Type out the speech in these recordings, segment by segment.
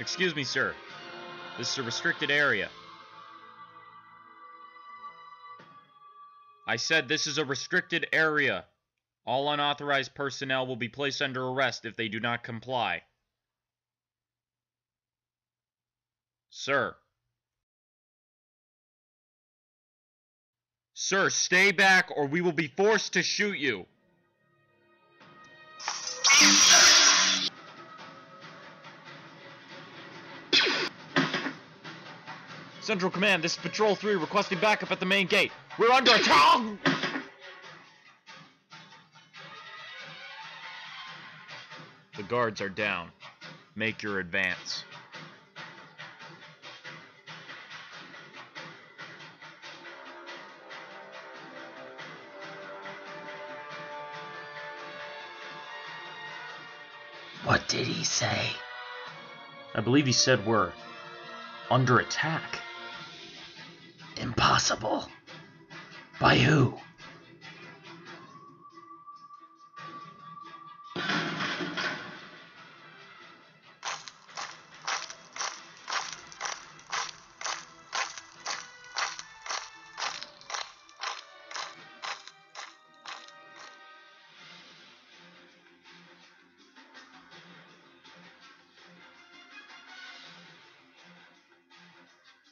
Excuse me, sir. This is a restricted area. I said this is a restricted area. All unauthorized personnel will be placed under arrest if they do not comply. Sir. Sir, stay back or we will be forced to shoot you. Central Command, this is Patrol 3 requesting backup at the main gate. We're under attack! The guards are down. Make your advance. What did he say? I believe he said we're under attack. Impossible. By who?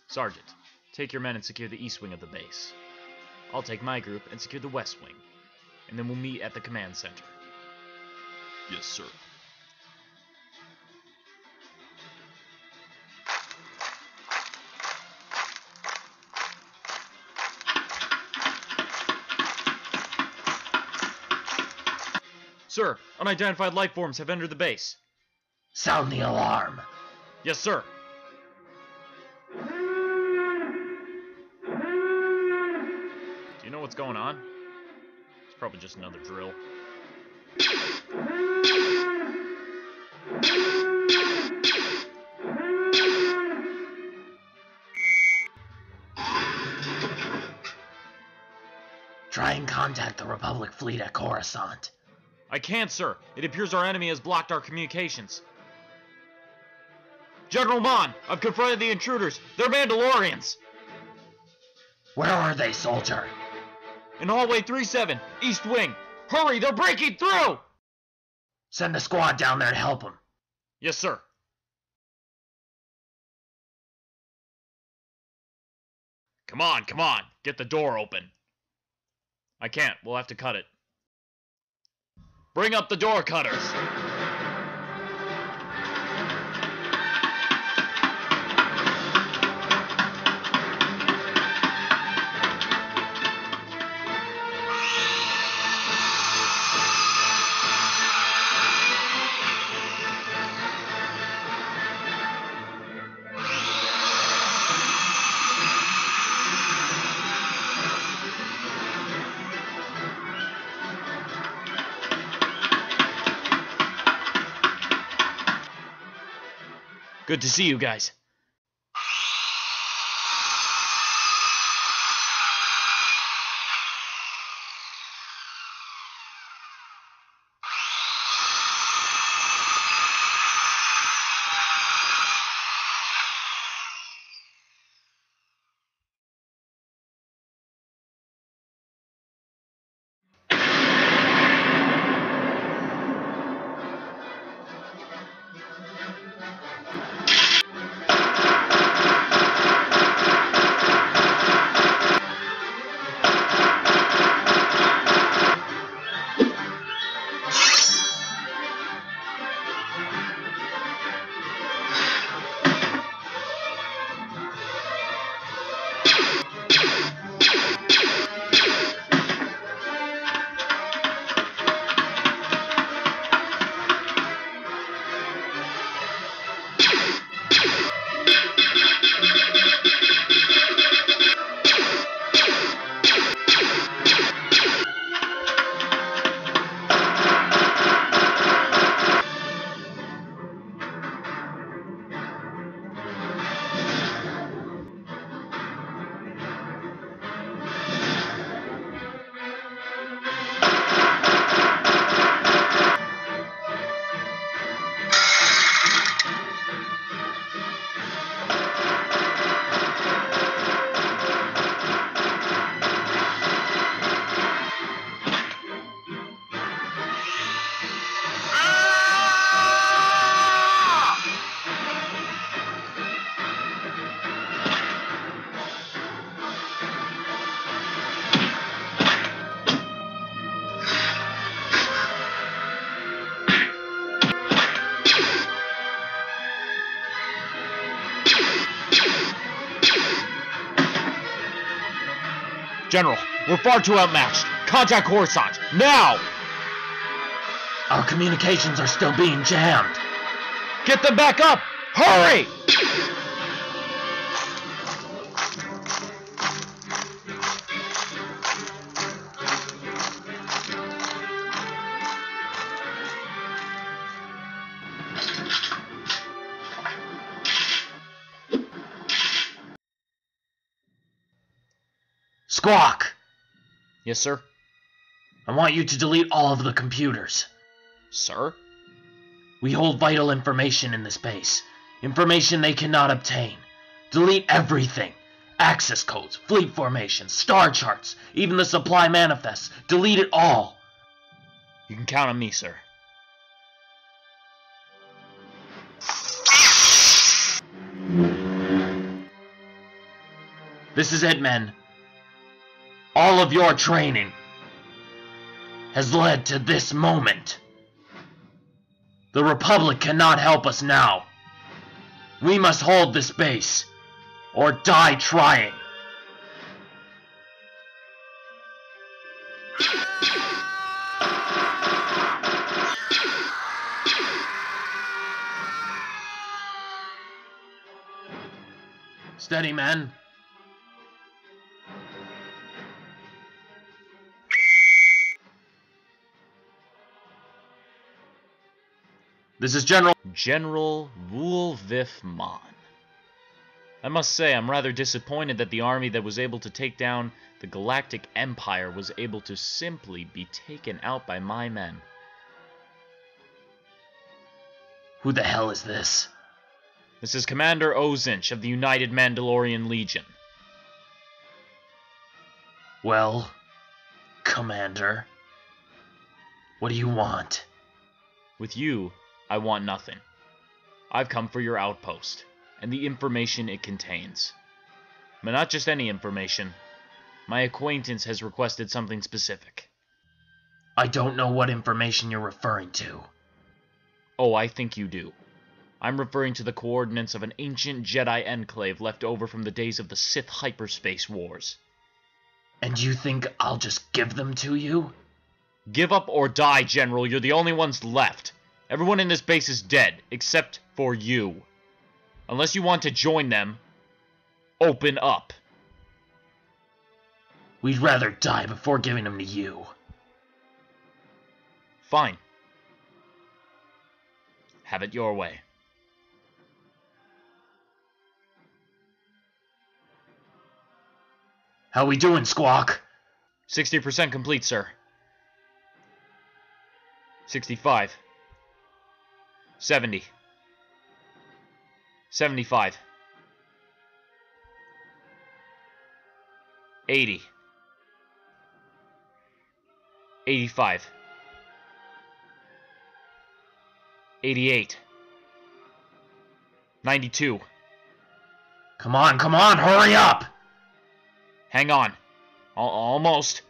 Sergeant, take your men and secure the east wing of the base. I'll take my group and secure the west wing. And then we'll meet at the command center. Yes, sir. Sir, unidentified life forms have entered the base. Sound the alarm. Yes, sir. What's going on? It's probably just another drill. Try and contact the Republic fleet at Coruscant. I can't, sir. It appears our enemy has blocked our communications. General Mon, I've confronted the intruders. They're Mandalorians. Where are they, soldier? In hallway 37, East Wing. Hurry, they're breaking through! Send a squad down there to help them. Yes, sir. Come on, come on. Get the door open. I can't. We'll have to cut it. Bring up the door cutters. Good to see you guys. General, we're far too outmatched. Contact Coruscant, now! Our communications are still being jammed. Get them back up! Hurry! Squawk! Yes, sir. I want you to delete all of the computers. Sir? We hold vital information in this base. Information they cannot obtain. Delete everything. Access codes, fleet formations, star charts, even the supply manifests. Delete it all. You can count on me, sir. This is it, men. All of your training has led to this moment. The Republic cannot help us now. We must hold this base, or die trying. Steady, men. This is General. General Wulvif Mon. I must say, I'm rather disappointed that the army that was able to take down the Galactic Empire was able to simply be taken out by my men. Who the hell is this? This is Commander Ozinch of the United Mandalorian Legion. Well, Commander, what do you want? With you, I want nothing. I've come for your outpost, and the information it contains. But not just any information. My acquaintance has requested something specific. I don't know what information you're referring to. Oh, I think you do. I'm referring to the coordinates of an ancient Jedi enclave left over from the days of the Sith hyperspace wars. And you think I'll just give them to you? Give up or die, General. You're the only ones left. Everyone in this base is dead, except for you. Unless you want to join them, open up. We'd rather die before giving them to you. Fine. Have it your way. How we doing, Squawk? 60% complete, sir. 65. 70. 75. 80. 85. 88. 92. Come on, come on, hurry up! Hang on. Al- almost.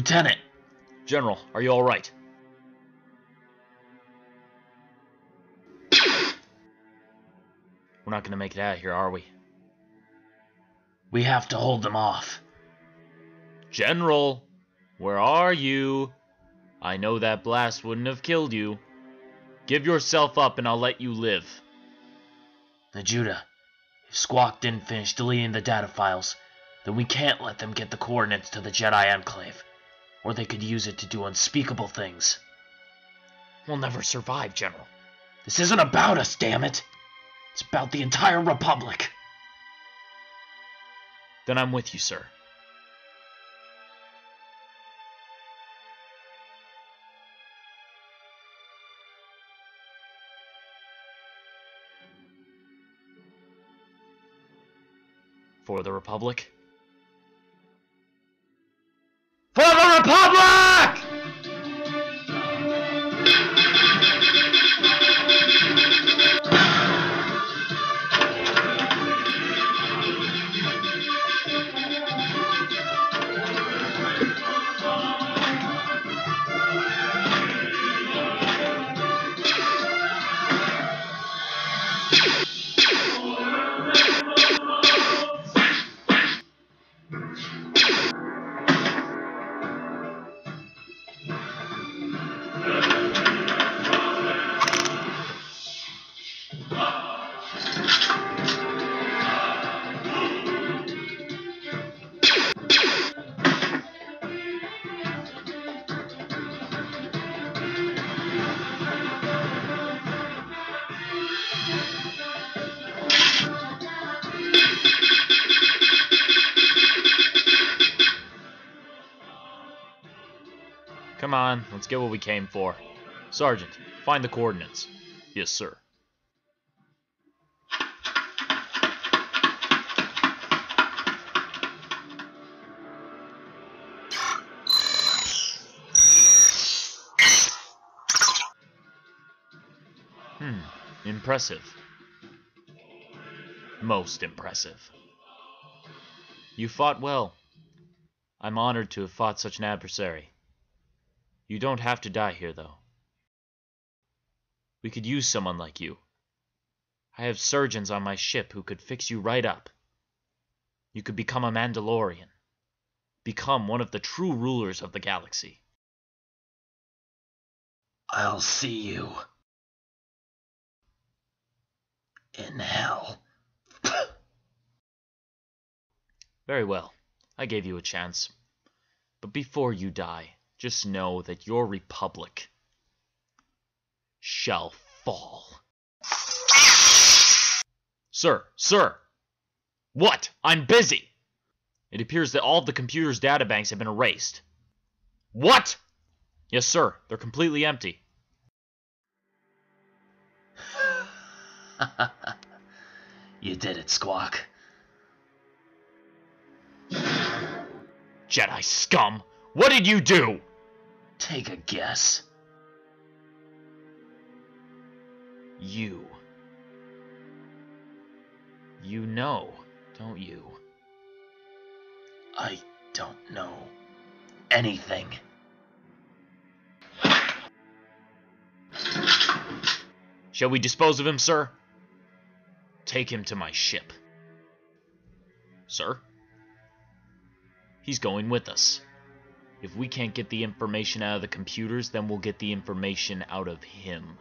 Lieutenant, General, are you alright? We're not gonna make it out of here, are we? we have to hold them off. General, Where are you? I know that blast wouldn't have killed you. Give yourself up and I'll let you live. Najuda, if Squawk didn't finish deleting the data files, then we can't let them get the coordinates to the Jedi Enclave. Or they could use it to do unspeakable things. We'll never survive, General. This isn't about us, damn it! It's about the entire Republic. Then I'm with you, sir. For the Republic? For the Republic! Come on, let's get what we came for. Sergeant, find the coordinates. Yes, sir. Hmm, impressive. Most impressive. You fought well. I'm honored to have fought such an adversary. You don't have to die here, though. We could use someone like you. I have surgeons on my ship who could fix you right up. You could become a Mandalorian. Become one of the true rulers of the galaxy. I'll see you. In hell. Very well. I gave you a chance. But before you die, just know that your republic shall fall. Sir, sir! What? I'm busy! It appears that all of the computer's databanks have been erased. What? Yes, sir. They're completely empty. you did it, Squawk. Jedi scum! What did you do? Take a guess. You. You know, don't you? I don't know anything. Shall we dispose of him, sir? Take him to my ship. Sir? He's going with us. If we can't get the information out of the computers, then we'll get the information out of him.